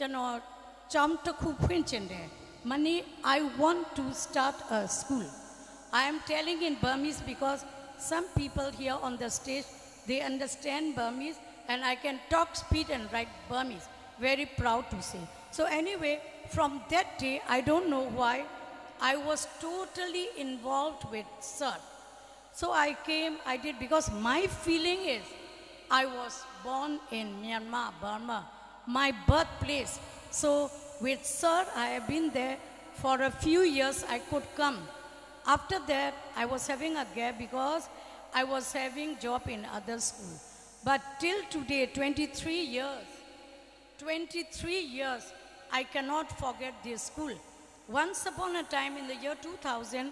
ကျွန်တော်ကျောင်းတစ်ခုဖွင့်ချင်တယ် money i want to start a school i am telling in burmese because some people here on the stage they understand burmese and i can talk speak and write burmese very proud to say so anyway from that day i don't know why i was totally involved with sir so i came i did because my feeling is I was born in Myanmar, Burma, my birthplace. So with Sir, I have been there for a few years. I could come. After that, I was having a gap because I was having job in other school. But till today, 23 years, 23 years, I cannot forget this school. Once upon a time in the year 2000,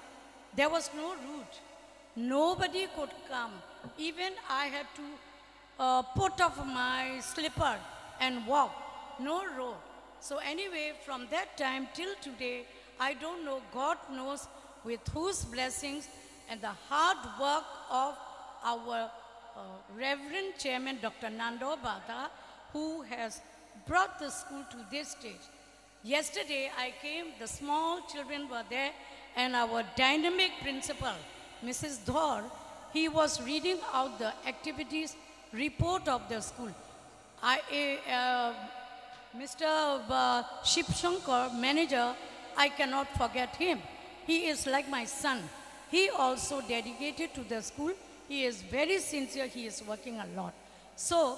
there was no route. Nobody could come. Even I had to uh, put off my slipper and walk. No road. So anyway, from that time till today, I don't know, God knows with whose blessings and the hard work of our uh, Reverend Chairman Dr. Nandavatha, who has brought the school to this stage. Yesterday I came, the small children were there, and our dynamic principal, Mrs. Dhor, he was reading out the activities report of the school. I, uh, Mr. Uh, Ship manager, I cannot forget him. He is like my son. He also dedicated to the school. He is very sincere. He is working a lot. So,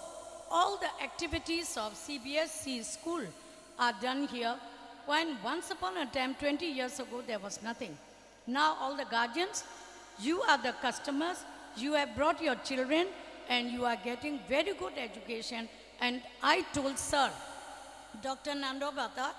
all the activities of CBSE school are done here. When once upon a time, 20 years ago, there was nothing. Now, all the guardians, you are the customers. You have brought your children and you are getting very good education. And I told Sir, Dr. Nandavatha,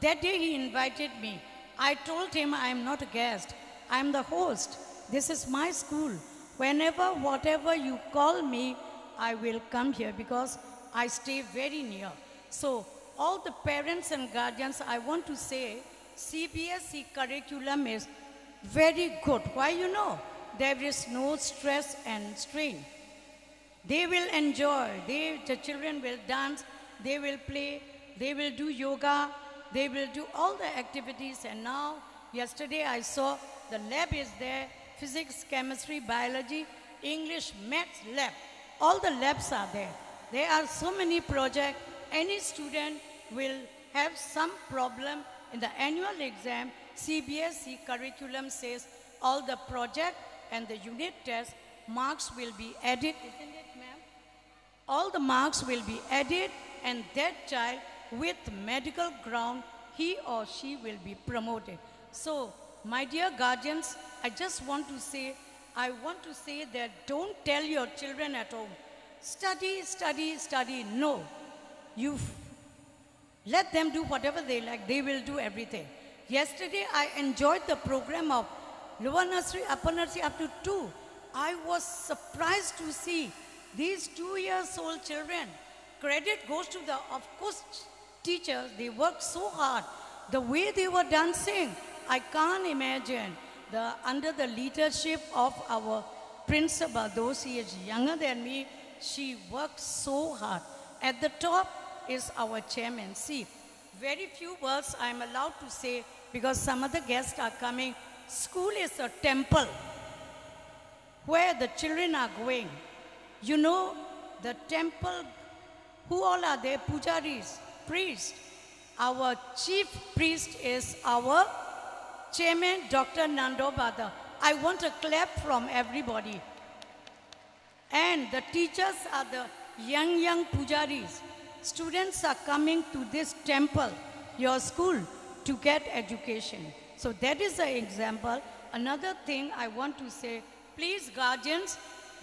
that day he invited me. I told him I am not a guest, I am the host. This is my school. Whenever, whatever you call me, I will come here because I stay very near. So, all the parents and guardians, I want to say, CBSE curriculum is very good. Why you know? There is no stress and strain. They will enjoy. They, the children will dance. They will play. They will do yoga. They will do all the activities. And now, yesterday I saw the lab is there. Physics, chemistry, biology, English, maths lab. All the labs are there. There are so many projects. Any student will have some problem in the annual exam. CBSE curriculum says all the project and the unit test marks will be added, isn't it? All the marks will be added, and that child with medical ground, he or she will be promoted. So, my dear guardians, I just want to say, I want to say that don't tell your children at home, study, study, study. No. You let them do whatever they like, they will do everything. Yesterday, I enjoyed the program of lower nursery, upper nursery up to two. I was surprised to see these two years old children. Credit goes to the, of course, teachers. They worked so hard. The way they were dancing, I can't imagine. The, under the leadership of our principal, though she is younger than me, she worked so hard. At the top is our chairman. See, very few words I'm allowed to say because some other guests are coming. School is a temple where the children are going. You know, the temple, who all are there? Pujaris, priests. Our chief priest is our chairman, Dr. Nandavatha. I want a clap from everybody. And the teachers are the young, young pujaris. Students are coming to this temple, your school, to get education. So that is the example. Another thing I want to say, please guardians,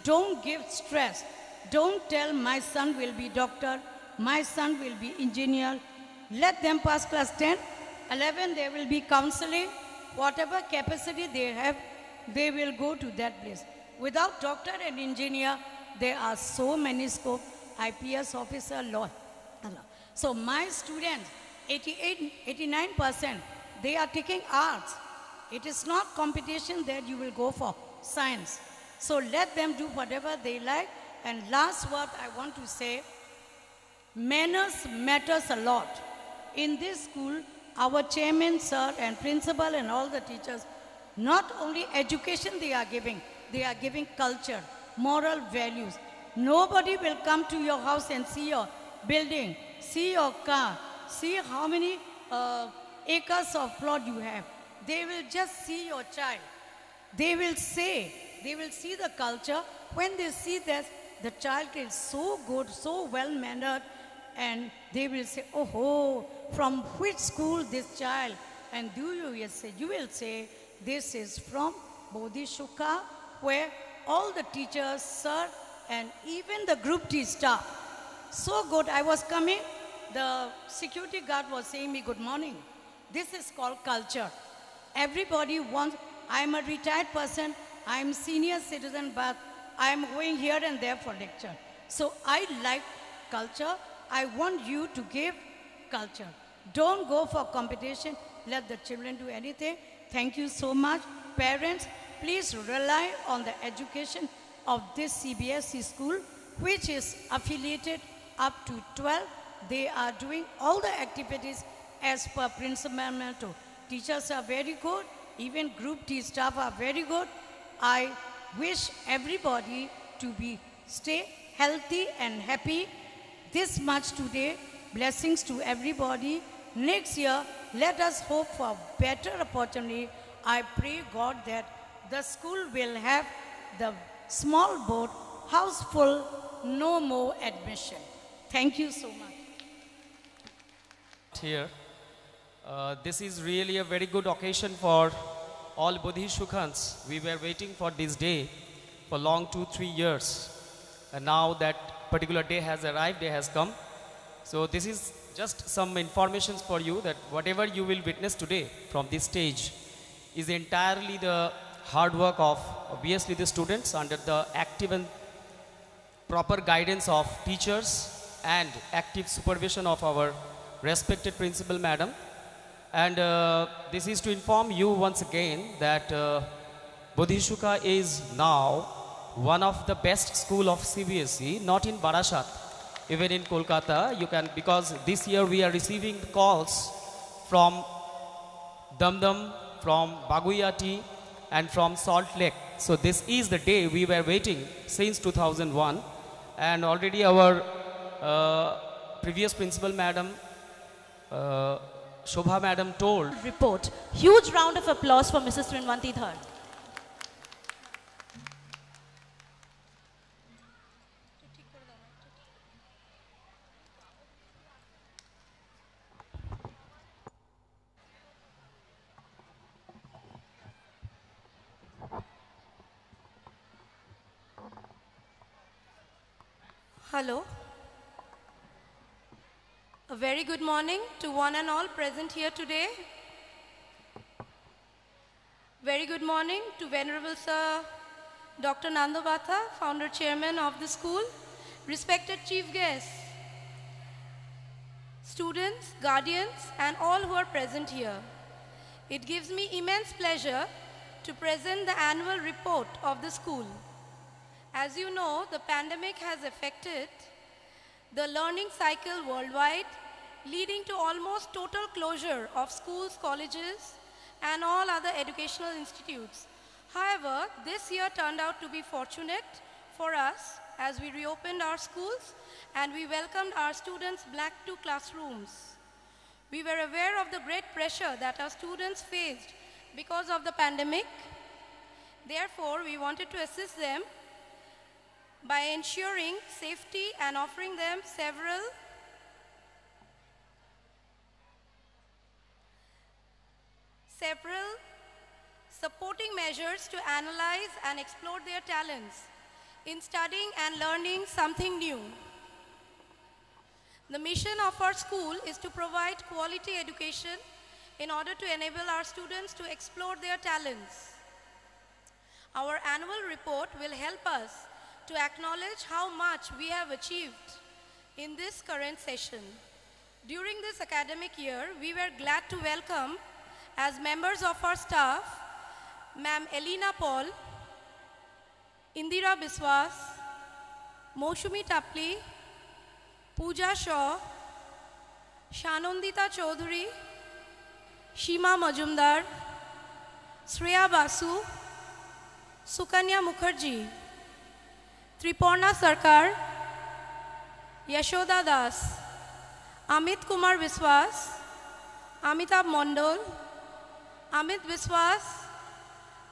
don't give stress. Don't tell my son will be doctor, my son will be engineer. Let them pass class 10, 11, there will be counseling. Whatever capacity they have, they will go to that place. Without doctor and engineer, there are so many scope, IPS officer, law. So my students, 88, 89%, they are taking arts. It is not competition that you will go for science. So let them do whatever they like. And last word I want to say, manners matters a lot. in this school, our chairman, sir, and principal, and all the teachers, not only education they are giving, they are giving culture, moral values. Nobody will come to your house and see your building, see your car, see how many uh, acres of plot you have. They will just see your child. They will say, they will see the culture. When they see that the child is so good, so well mannered, and they will say, oh, from which school this child? And do you say, you will say, this is from Bodhisukha, where all the teachers, sir, and even the group T staff. So good. I was coming, the security guard was saying me good morning. This is called culture. Everybody wants, I'm a retired person, I'm senior citizen, but I'm going here and there for lecture. So I like culture. I want you to give culture. Don't go for competition. Let the children do anything. Thank you so much. Parents, please rely on the education of this CBSE school, which is affiliated up to 12. They are doing all the activities as per Principal. Teachers are very good. Even Group T staff are very good. I wish everybody to be stay healthy and happy. This much today. Blessings to everybody. Next year, let us hope for better opportunity. I pray God that the school will have the small boat, house full, no more admission. Thank you so much. Here, uh, this is really a very good occasion for all Bodhisukhans. We were waiting for this day for long two, three years. And now that particular day has arrived, day has come. So this is just some informations for you that whatever you will witness today from this stage is entirely the hard work of obviously the students under the active and proper guidance of teachers and active supervision of our respected principal madam and uh, this is to inform you once again that uh, Bodhisukha is now one of the best school of CBSE, not in Barashat, even in Kolkata. You can, because this year we are receiving calls from Dum Dum, from Baguiati, and from Salt Lake. So this is the day we were waiting since 2001. And already our uh, previous principal madam, uh, Shobha madam told report. Huge round of applause for Mrs. Trinvanti Thar. Hello. A very good morning to one and all present here today. Very good morning to Venerable Sir Dr. Nandavatha, founder chairman of the school, respected chief guests, students, guardians, and all who are present here. It gives me immense pleasure to present the annual report of the school. As you know, the pandemic has affected the learning cycle worldwide, leading to almost total closure of schools, colleges, and all other educational institutes. However, this year turned out to be fortunate for us as we reopened our schools and we welcomed our students back to classrooms. We were aware of the great pressure that our students faced because of the pandemic. Therefore, we wanted to assist them by ensuring safety and offering them several several supporting measures to analyze and explore their talents in studying and learning something new. The mission of our school is to provide quality education in order to enable our students to explore their talents. Our annual report will help us to acknowledge how much we have achieved in this current session. During this academic year, we were glad to welcome as members of our staff, Ma'am Elena Paul, Indira Biswas, Moshumi Tapli, Pooja Shaw, Shanondita Chaudhary, Shima Majumdar, Shreya Basu, Sukanya Mukherjee, Triporna Sarkar, Yashoda Das, Amit Kumar Viswas, Amitabh Mondol, Amit विश्वास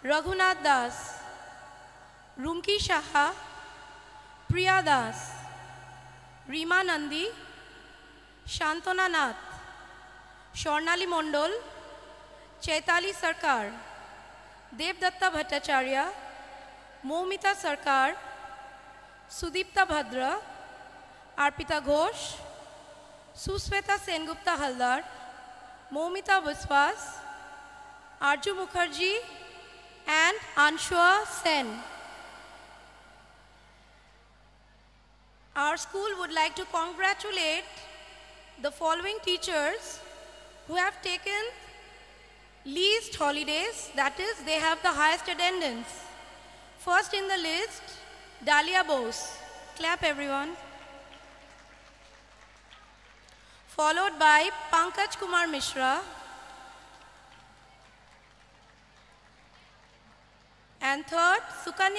रघुनाथ दास रुमकी शाह प्रिया दास रीमा नंदी शांतना नाथ स्वर्णाली मंडल चैताली सरकार देवदत्ता भट्टाचार्य मौमिता सरकार सुदीप्ता भद्र अर्पिता घोष सुश्वेता सेनगुप्ता हलदार मौमिता विश्वास Arju Mukherjee, and Anshua Sen. Our school would like to congratulate the following teachers who have taken least holidays, that is, they have the highest attendance. First in the list, Dalia Bose. Clap everyone. Followed by Pankaj Kumar Mishra. And third, Sukanya.